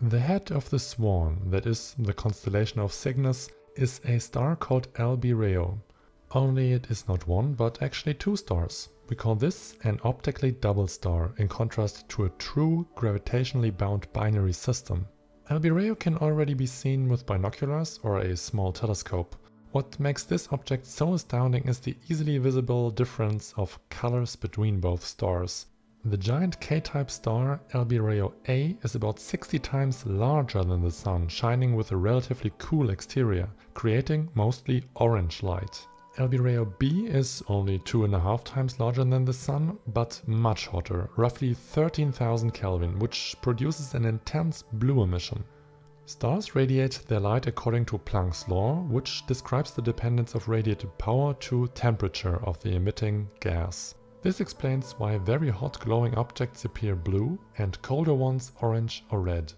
The head of the swan, that is, the constellation of Cygnus, is a star called Albireo. Only it is not one, but actually two stars. We call this an optically double star, in contrast to a true gravitationally bound binary system. Albireo can already be seen with binoculars or a small telescope. What makes this object so astounding is the easily visible difference of colors between both stars. The giant K-type star Albireo A is about 60 times larger than the Sun, shining with a relatively cool exterior, creating mostly orange light. Albireo B is only two and a half times larger than the Sun, but much hotter, roughly 13,000 Kelvin, which produces an intense blue emission. Stars radiate their light according to Planck's law, which describes the dependence of radiated power to temperature of the emitting gas. This explains why very hot glowing objects appear blue and colder ones orange or red.